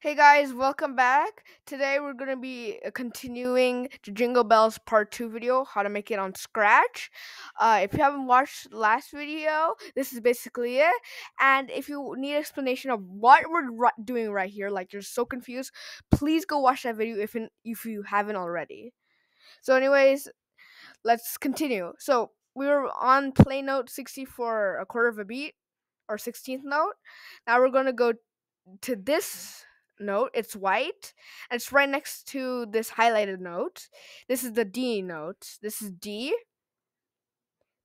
Hey guys, welcome back. Today we're going to be uh, continuing the Jingle Bells Part 2 video, how to make it on Scratch. Uh, if you haven't watched last video, this is basically it. And if you need explanation of what we're doing right here, like you're so confused, please go watch that video if, if you haven't already. So anyways, let's continue. So we were on play note 60 for a quarter of a beat, or 16th note. Now we're going to go to this note. It's white. And it's right next to this highlighted note. This is the D note. This is D.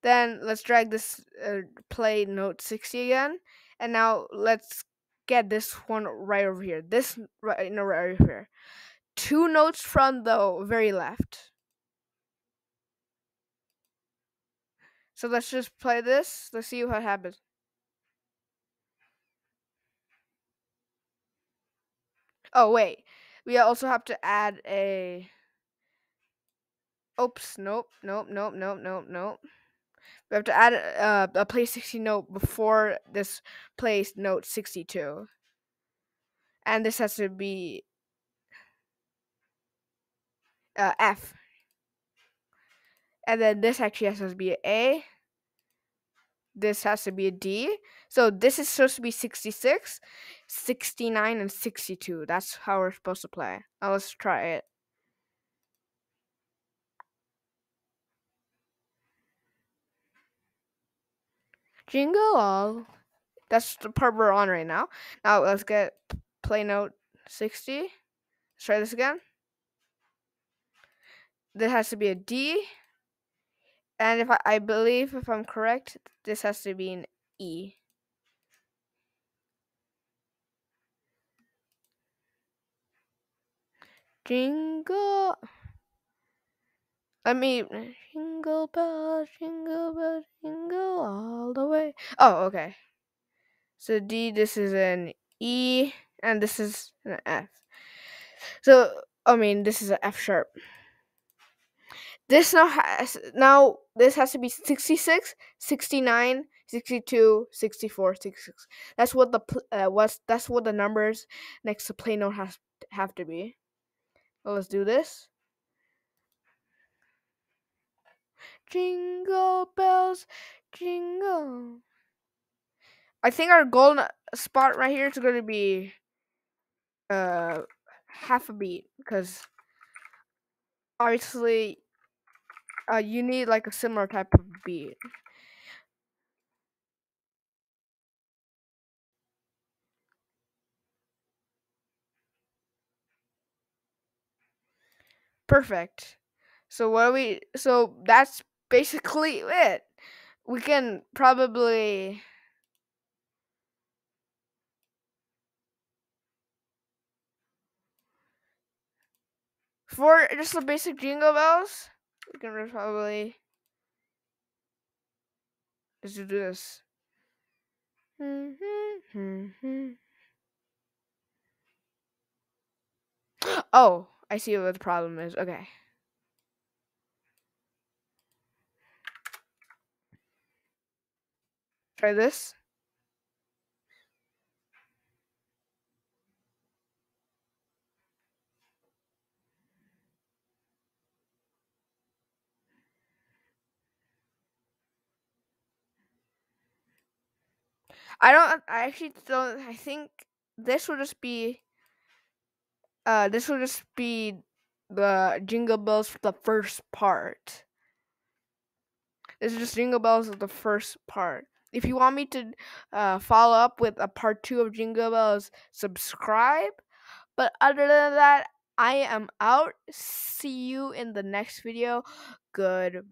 Then let's drag this uh, play note 60 again. And now let's get this one right over here. This right, no, right over here. Two notes from the very left. So let's just play this. Let's see what happens. Oh wait, we also have to add a. Oops! Nope! Nope! Nope! Nope! Nope! Nope! We have to add uh, a play sixty note before this place note sixty two, and this has to be uh, F, and then this actually has to be A. This has to be a D. So this is supposed to be 66, 69, and 62. That's how we're supposed to play. Now let's try it. Jingle all. That's the part we're on right now. Now let's get play note 60. Let's try this again. There has to be a D. And if I, I believe, if I'm correct, this has to be an E. Jingle. Let me jingle bells, jingle bells, jingle all the way. Oh, okay. So D, this is an E, and this is an F. So I mean, this is an F sharp. This now has now this has to be 66, 69, 62, 64, 66. That's what the uh, what's that's what the numbers next to play note has have to be. Well, let's do this. Jingle bells, jingle. I think our goal spot right here is going to be uh half a beat because obviously uh you need like a similar type of beat. Perfect. So what we so that's basically it. We can probably for just the basic jingle bells, we can probably just do this. oh, I see what the problem is. Okay. Try this. I don't. I actually don't. I think this will just be. Uh, this will just be the Jingle Bells for the first part. This is just Jingle Bells of the first part. If you want me to uh, follow up with a part two of Jingle Bells, subscribe. But other than that, I am out. See you in the next video. Goodbye.